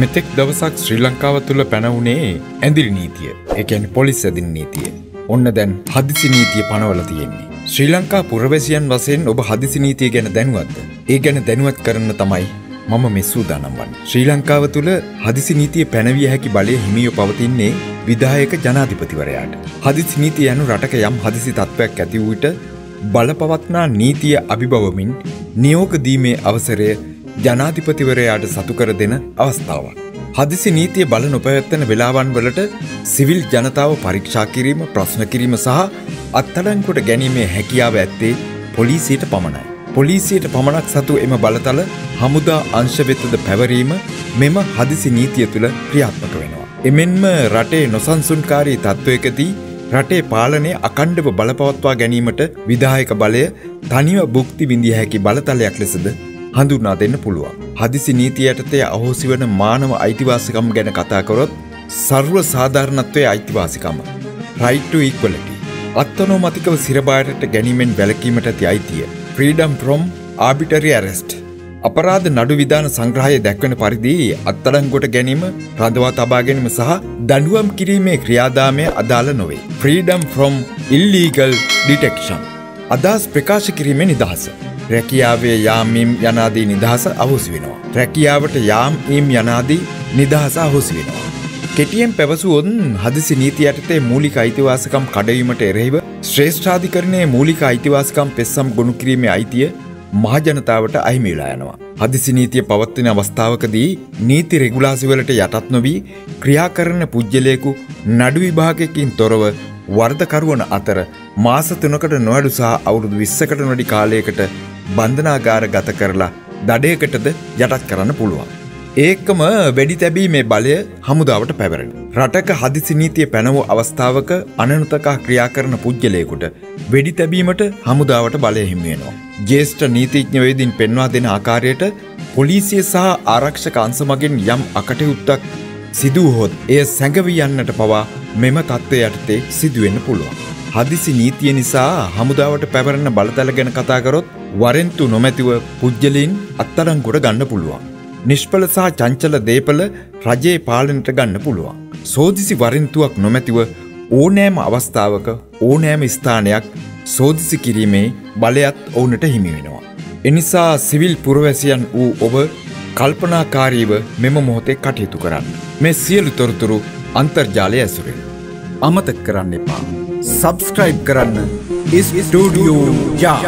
මෙතෙක් දවසක් ශ්‍රී ලංකාව තුළ පැනවුනේ ඇදිරි නීතිය එකැන පොලිස් ඇදින් නීතිය. ඔන්න දැන් හදිසි නීතිය පනවල තියෙන්නේ. ශ්‍රී ලංකා පුරවැසියන් වසයෙන් ඔබ හදිසි නීතිය ගැන දැනුවත්ද. ඒ ගැන දැනුවත් කරන්න තමයි මම මෙස්සූදානම් වන්. ශ්‍රී ලංකාව තුළ හදිසි නීතිය පැනවිය හැකි බලය හිමියෝ පවතින්නේ විදායක ජනාධිපතිවරයාට. හදිසි නීතිය යනු රටක යම් හදිසි තත්ත්වයක් ඇතිවූට බලපවත්නා නීතිය අභිබවමින් නියෝගදීමේ අවසරය ජනාධිපතිවරයාට සතුකර දෙන අවස්ථාවක්. හදිසි නීතිය බල නොපැවැත්තන වෙලාවන් වලට සිවිල් ජනතාව පරීක්ෂා කිරීම ප්‍රශ්න කිරීම සහ අත්තඩංකොට ගැනීමේ හැකියාව ඇත්තේ පොලිසියට පමණයි. පොලිසියට පමණක් සතු එම බලතල හමුදා අංශවෙත්තද පැවරීම මෙම හදිසි නීතිය තුළ ක්‍රියාත්මක වෙනවා. එමෙන්ම රටේ නොසන්සුන්කාරී තත්ත්වයකදී රටේ පාලනය අකණ්ඩව බලපවත්වා ගැනීමට විදායක බලය තනිව බුක්ති විඳිය හැකි බලතලයක් ලෙසද හඳුනා දෙන්න පුළුවන්. හදිසි නීති යටතේ අහෝසි වන මානව අයිතිවාසිකම් ගැන කතාකොරොත් සර්ව සාධාරණත්වය අයිතිවාසිකම. රයිට්ට ඉක්වලටි. අත්තනෝමතිකව සිරබායටට ගැනීමෙන් වැලකීමට ඇති අයිතිය. Freedom from arbitrary arrest. අපරාධ නඩු විධාන සංග්‍රහය දැක්වන පරිදි අත්තඩංගොට ගැනීම රඳවා තබා ගැනීම සහ දඩුවම් කිරීමේ ක්‍රියාදාමය අදාළ නොවේ. Freedom from illegal detection. අදහස් ප්‍රකාශ කිරීමේ නිදහස. රැකියාවේ යාමීම් යනාදී නිදහස අහුසි වෙනවා. රැකියාවට යාම් ඊම් යනාදී නිදහස අහුසි වෙනවා. කෙටියෙන් පැවසුවොන් හදිසි නීති යටතේ මූලික අයිතිවාසකම් කඩවීමට එරෙහිව ශ්‍රේෂ්ඨාධිකරණයේ මූලික අයිතිවාසකම් පෙස්සම් ගොුණු කිරීමේ අයිතිය මහජනතාවට අහිමිලා යනවා. හදිසි නීතිය පවත්වන අවස්ථාවකදී නීති රෙගුලාසිවලට යටත් නොවී ක්‍රියාකරන පුද්ගලයකු නඩු විභාගකින් තොරව වර්ධකරුවන අතර මාස තුනකට නොවැඩු සහ අවුරුදු විස්සකට නොඩි කාලයකට බන්ධනාගාර ගත කරලා දඩයකටද යටත් කරන්න පුළුවන්. ඒකම වැඩි තැබීමේ බලය හමුදාවට පැවරෙන. රටක හදිසි නීතිය පැනවූ අවස්ථාවක අනනුතකා ක්‍රියා කරන පුද්ගලයකුට වෙඩි තැබීමට හමුදාවට බලය හිමියෙනවා. ජේෂ්ඨ නීතිඥවේදින් පෙන්වා දෙන ආකාරයට පොලිසිය සහ ආරක්ෂක අන්සමගින් යම් අකටයුත්තක් සිදුවහොත් එය සැඟවී යන්නට පවා මෙම තත්ත්වය යටතේ සිදුවෙන්න පුළුවන්. හදිසි නීතිය නිසා හමුදාවට පැවරණ බලතල ගැන කතාකරොත් වරෙන්තු නොමැතිව පුද්ගලින් අත්තරංගොඩ ගන්න පුළුවන්. නිෂ්පල සහ චංචල දේපල රජයේ පාලනට ගන්න පුළුවන්. සෝදිසි වරෙන්තුවක් නොමැතිව ඕනෑම අවස්ථාවක ඕනෑම ස්ථානයක් සෝදිසි කිරීමේ බලයත් ඔවුනට හිමි වෙනවා. එනිසා සිවිල් පුරවැසියන් වූ ඔබ කල්පනාකාරීව මෙම මොහොතේ කටයුතු කරන්න. මේ සියලු තොරතුරු අන්තර්ජාලය ඇසුරෙන්. අමතක කරන්න එපා. සබස්ක්‍රයිබ් කරන්න ඉස් ස්ටඩියෝ යා.